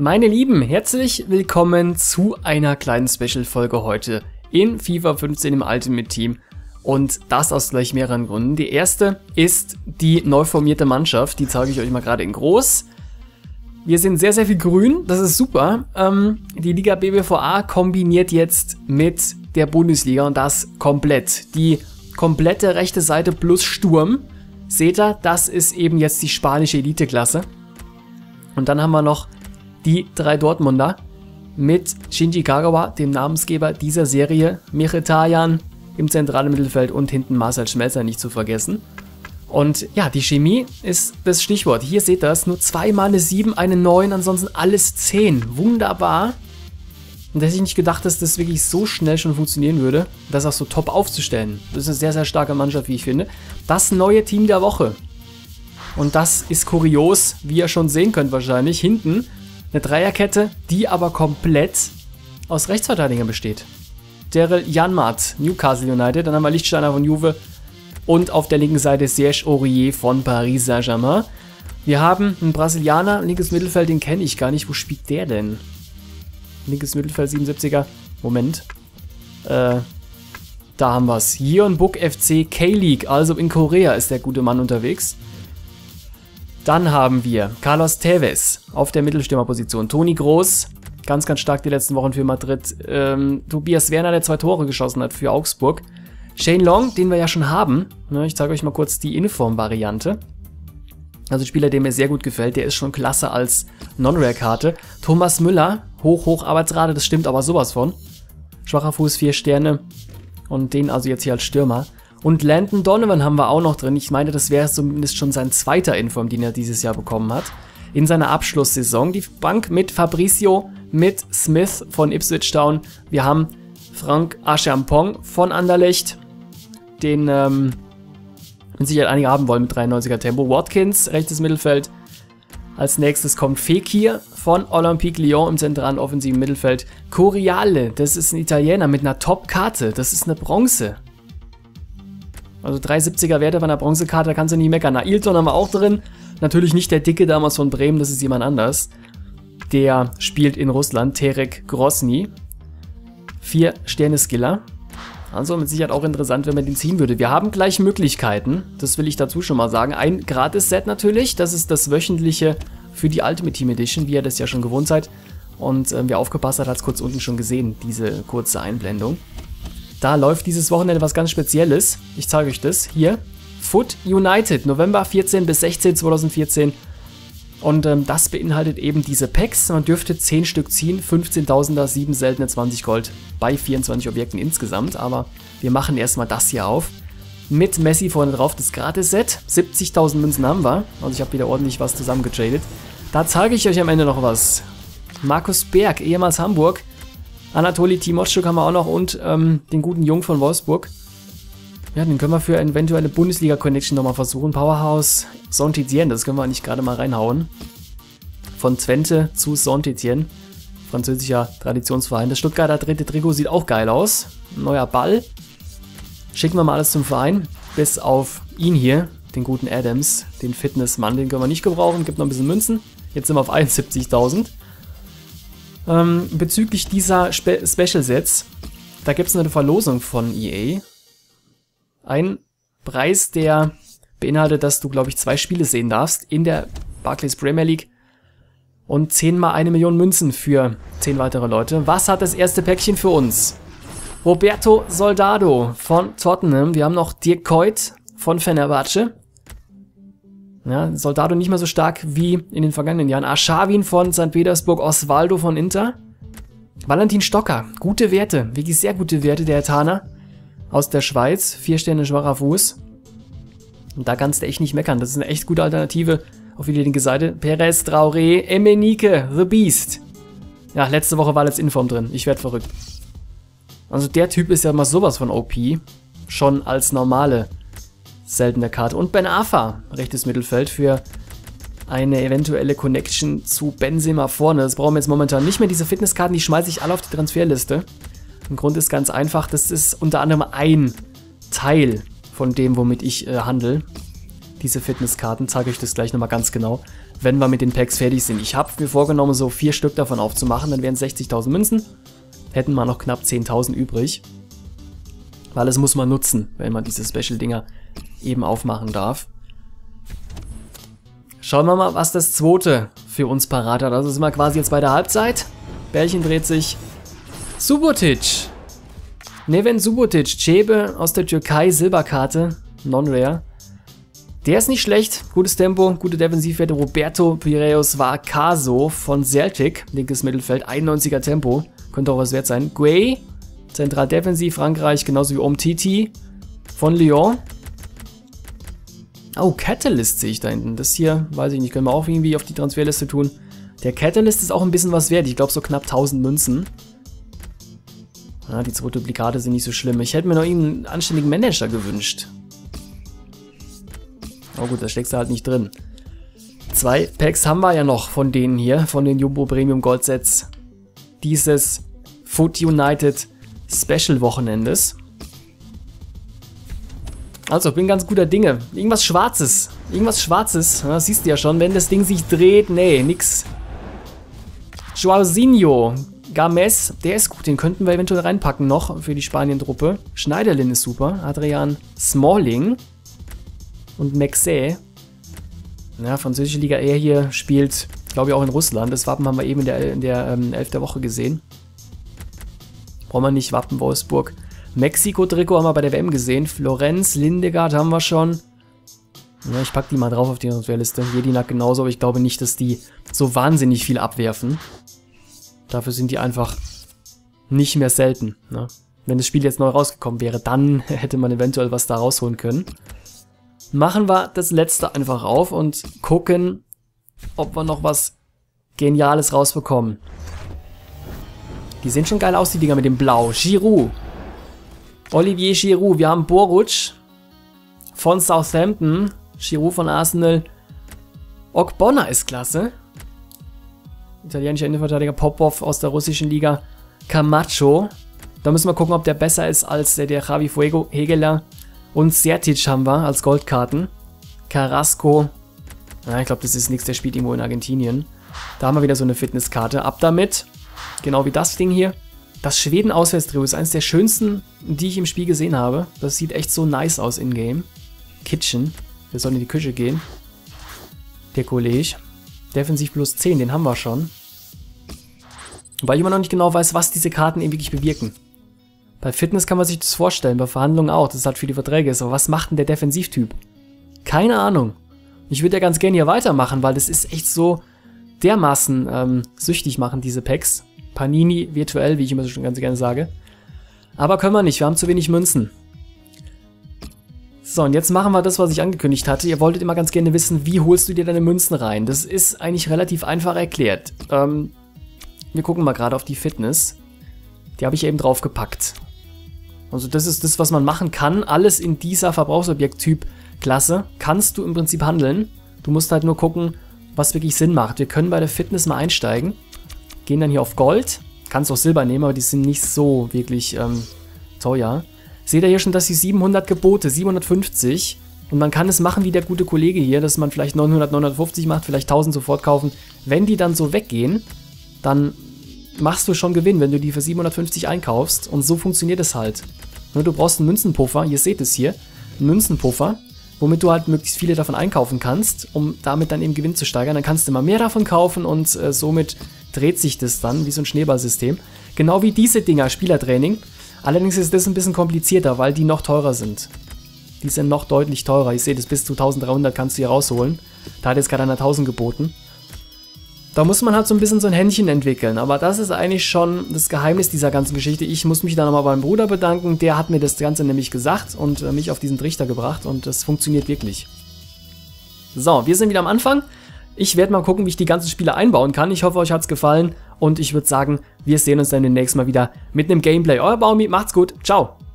Meine Lieben, herzlich willkommen zu einer kleinen Special-Folge heute in FIFA 15 im Ultimate Team. Und das aus gleich mehreren Gründen. Die erste ist die neu formierte Mannschaft. Die zeige ich euch mal gerade in groß. Wir sind sehr, sehr viel grün. Das ist super. Ähm, die Liga BBVA kombiniert jetzt mit der Bundesliga und das komplett. Die komplette rechte Seite plus Sturm. Seht ihr, das ist eben jetzt die spanische Eliteklasse. Und dann haben wir noch die drei Dortmunder mit Shinji Kagawa, dem Namensgeber dieser Serie, Mkhitaryan im zentralen Mittelfeld und hinten Marcel Schmelzer nicht zu vergessen. Und ja, die Chemie ist das Stichwort. Hier seht ihr es, nur zweimal eine 7, eine 9, ansonsten alles 10. Wunderbar. Und hätte ich nicht gedacht, dass das wirklich so schnell schon funktionieren würde, das auch so top aufzustellen. Das ist eine sehr, sehr starke Mannschaft, wie ich finde. Das neue Team der Woche. Und das ist kurios, wie ihr schon sehen könnt wahrscheinlich. Hinten eine Dreierkette, die aber komplett aus Rechtsverteidigern besteht. Daryl Janmaat, Newcastle United, dann haben wir Lichtsteiner von Juve und auf der linken Seite Serge Aurier von Paris Saint-Germain. Wir haben einen Brasilianer, linkes Mittelfeld, den kenne ich gar nicht. Wo spielt der denn? Linkes Mittelfeld, 77er. Moment. Äh, da haben wir es. Yeonbuk FC K-League, also in Korea ist der gute Mann unterwegs. Dann haben wir Carlos Tevez auf der Mittelstürmerposition. Toni Groß, ganz, ganz stark die letzten Wochen für Madrid. Ähm, Tobias Werner, der zwei Tore geschossen hat für Augsburg. Shane Long, den wir ja schon haben. Ne, ich zeige euch mal kurz die Uniform-Variante. Also ein Spieler, der mir sehr gut gefällt. Der ist schon klasse als Non-Rare-Karte. Thomas Müller, hoch, hoch Arbeitsrate, das stimmt aber sowas von. Schwacher Fuß, vier Sterne. Und den also jetzt hier als Stürmer. Und Landon Donovan haben wir auch noch drin. Ich meine, das wäre zumindest schon sein zweiter Inform, den er dieses Jahr bekommen hat. In seiner Abschlusssaison. Die Bank mit Fabricio, mit Smith von Ipswich Town. Wir haben Frank Achampong von Anderlecht. Den ähm, mit Sicherheit einige haben wollen mit 93er Tempo. Watkins, rechtes Mittelfeld. Als nächstes kommt Fekir von Olympique Lyon im zentralen offensiven Mittelfeld. Coriale, das ist ein Italiener mit einer Top-Karte. Das ist eine Bronze. Also 370er Werte von der Bronzekarte, da kannst du nie meckern. Na, Ilton haben wir auch drin. Natürlich nicht der Dicke damals von Bremen, das ist jemand anders. Der spielt in Russland, Terek Grosny. Vier Sterne Skiller. Also mit Sicherheit auch interessant, wenn man den ziehen würde. Wir haben gleich Möglichkeiten, das will ich dazu schon mal sagen. Ein Gratis-Set natürlich, das ist das wöchentliche für die Ultimate Team Edition, wie ihr das ja schon gewohnt seid. Und äh, wer aufgepasst hat, hat es kurz unten schon gesehen, diese kurze Einblendung. Da läuft dieses Wochenende was ganz Spezielles. Ich zeige euch das hier. Foot United, November 14 bis 16 2014. Und ähm, das beinhaltet eben diese Packs. Man dürfte 10 Stück ziehen, 15.000er, 7 seltene, 20 Gold bei 24 Objekten insgesamt. Aber wir machen erstmal das hier auf. Mit Messi vorne drauf, das Gratis-Set. 70.000 Münzen haben wir. Also ich habe wieder ordentlich was zusammengetradet. Da zeige ich euch am Ende noch was. Markus Berg, ehemals Hamburg, Anatoli Timotschuk haben wir auch noch und ähm, den guten Jungen von Wolfsburg. Ja, den können wir für eine eventuelle Bundesliga-Connection nochmal versuchen. Powerhouse Saint-Étienne, das können wir nicht gerade mal reinhauen. Von Twente zu Saint-Étienne. Französischer Traditionsverein. Das Stuttgarter dritte Trikot sieht auch geil aus. Neuer Ball. Schicken wir mal alles zum Verein. Bis auf ihn hier, den guten Adams, den Fitnessmann. Den können wir nicht gebrauchen. Gibt noch ein bisschen Münzen. Jetzt sind wir auf 71.000. Ähm, bezüglich dieser Spe Special Sets, da gibt es eine Verlosung von EA. Ein Preis, der beinhaltet, dass du, glaube ich, zwei Spiele sehen darfst in der Barclays Premier League und 10 mal eine Million Münzen für 10 weitere Leute. Was hat das erste Päckchen für uns? Roberto Soldado von Tottenham. Wir haben noch Dirk Coit von Fenerbahce. Ja, Soldado nicht mehr so stark wie in den vergangenen Jahren. Aschawin von St. Petersburg, Osvaldo von Inter. Valentin Stocker, gute Werte, wirklich sehr gute Werte, der Tana aus der Schweiz. Vier Sterne schwacher Fuß. Und da kannst du echt nicht meckern. Das ist eine echt gute Alternative auf die linke Seite. Perez, Traoré, Emenike, The Beast. Ja, letzte Woche war jetzt Inform drin. Ich werde verrückt. Also der Typ ist ja mal sowas von OP. Schon als normale seltene Karte. Und Ben Afa, rechtes Mittelfeld, für eine eventuelle Connection zu Benzema vorne. Das brauchen wir jetzt momentan nicht mehr. Diese Fitnesskarten, die schmeiße ich alle auf die Transferliste. Der Grund ist ganz einfach, das ist unter anderem ein Teil von dem, womit ich äh, handle. Diese Fitnesskarten, zeige ich das gleich nochmal ganz genau. wenn wir mit den Packs fertig sind. Ich habe mir vorgenommen, so vier Stück davon aufzumachen, dann wären es 60.000 Münzen. Hätten wir noch knapp 10.000 übrig. Weil es muss man nutzen, wenn man diese Special-Dinger eben aufmachen darf. Schauen wir mal, was das zweite für uns parat hat. Also sind wir quasi jetzt bei der Halbzeit. Bällchen dreht sich. Subotic. Neven Subotic, Chebe aus der Türkei, Silberkarte, Non-Rare. Der ist nicht schlecht, gutes Tempo, gute Defensivwerte. Roberto Pireus war Caso von Celtic, linkes Mittelfeld, 91er Tempo, könnte auch was wert sein. Guay, zentral defensiv, Frankreich, genauso wie Omtiti von Lyon. Oh, Catalyst sehe ich da hinten. Das hier, weiß ich nicht, können wir auch irgendwie auf die Transferliste tun. Der Catalyst ist auch ein bisschen was wert. Ich glaube so knapp 1000 Münzen. Ja, die zwei Duplikate sind nicht so schlimm. Ich hätte mir noch einen anständigen Manager gewünscht. Oh gut, da steckst du halt nicht drin. Zwei Packs haben wir ja noch von denen hier, von den Jumbo Premium Gold Sets dieses Foot United Special Wochenendes. Also, bin ganz guter Dinge. Irgendwas Schwarzes. Irgendwas Schwarzes. Ja, siehst du ja schon, wenn das Ding sich dreht. Nee, nix. Joaozinho. Games, der ist gut. Den könnten wir eventuell reinpacken noch für die Spanien-Truppe. Schneiderlin ist super. Adrian Smalling. Und Maxey. Ja, französische Liga. Er hier spielt, glaube ich, auch in Russland. Das Wappen haben wir eben in der, in der ähm, 11. Woche gesehen. Brauchen wir nicht. Wappen Wolfsburg. Mexiko-Trikot haben wir bei der WM gesehen. Florenz, Lindegard haben wir schon. Ja, ich packe die mal drauf auf die Transferliste. Jedinak genauso, aber ich glaube nicht, dass die so wahnsinnig viel abwerfen. Dafür sind die einfach nicht mehr selten. Ne? Wenn das Spiel jetzt neu rausgekommen wäre, dann hätte man eventuell was da rausholen können. Machen wir das letzte einfach auf und gucken, ob wir noch was Geniales rausbekommen. Die sehen schon geil aus, die Dinger mit dem Blau. Giroud. Olivier Giroud. Wir haben Boruc von Southampton. Giroud von Arsenal. Okbonna ist klasse. Italienischer Innenverteidiger Popov aus der russischen Liga. Camacho. Da müssen wir gucken, ob der besser ist als der, der Javi Fuego, Hegeler. Und Sertic haben wir als Goldkarten. Carrasco. Ja, ich glaube, das ist nichts, der spielt irgendwo in Argentinien. Da haben wir wieder so eine Fitnesskarte. Ab damit. Genau wie das Ding hier. Das Schweden-Auswärtstrio ist eines der schönsten, die ich im Spiel gesehen habe. Das sieht echt so nice aus in-game. Kitchen. Wir sollen in die Küche gehen. Der Kollege. Defensiv plus 10, den haben wir schon. Wobei ich immer noch nicht genau weiß, was diese Karten eben wirklich bewirken. Bei Fitness kann man sich das vorstellen, bei Verhandlungen auch, das ist halt für die Verträge ist. Aber was macht denn der Defensivtyp? Keine Ahnung. Ich würde ja ganz gerne hier weitermachen, weil das ist echt so dermaßen ähm, süchtig machen, diese Packs. Panini virtuell, wie ich immer so schon ganz gerne sage. Aber können wir nicht, wir haben zu wenig Münzen. So, und jetzt machen wir das, was ich angekündigt hatte. Ihr wolltet immer ganz gerne wissen, wie holst du dir deine Münzen rein? Das ist eigentlich relativ einfach erklärt. Ähm, wir gucken mal gerade auf die Fitness. Die habe ich eben draufgepackt. Also das ist das, was man machen kann. Alles in dieser Verbrauchsobjekt-Typ-Klasse kannst du im Prinzip handeln. Du musst halt nur gucken, was wirklich Sinn macht. Wir können bei der Fitness mal einsteigen. Gehen dann hier auf Gold. Kannst auch Silber nehmen, aber die sind nicht so wirklich ähm, teuer. Seht ihr hier schon, dass die 700 Gebote, 750. Und man kann es machen wie der gute Kollege hier, dass man vielleicht 900, 950 macht, vielleicht 1000 sofort kaufen. Wenn die dann so weggehen, dann machst du schon Gewinn, wenn du die für 750 einkaufst. Und so funktioniert es halt. Du brauchst einen Münzenpuffer, ihr seht es hier, einen Münzenpuffer, womit du halt möglichst viele davon einkaufen kannst, um damit dann eben Gewinn zu steigern. Dann kannst du immer mehr davon kaufen und äh, somit dreht sich das dann wie so ein Schneeballsystem. Genau wie diese Dinger, Spielertraining. Allerdings ist das ein bisschen komplizierter, weil die noch teurer sind. Die sind noch deutlich teurer. Ich sehe das bis zu 1300 kannst du hier rausholen. Da hat jetzt gerade einer 1000 geboten. Da muss man halt so ein bisschen so ein Händchen entwickeln. Aber das ist eigentlich schon das Geheimnis dieser ganzen Geschichte. Ich muss mich da nochmal beim Bruder bedanken. Der hat mir das Ganze nämlich gesagt und äh, mich auf diesen Trichter gebracht. Und das funktioniert wirklich. So, wir sind wieder am Anfang. Ich werde mal gucken, wie ich die ganzen Spiele einbauen kann. Ich hoffe, euch hat es gefallen. Und ich würde sagen, wir sehen uns dann demnächst mal wieder mit einem Gameplay. Euer Baumi, macht's gut. Ciao.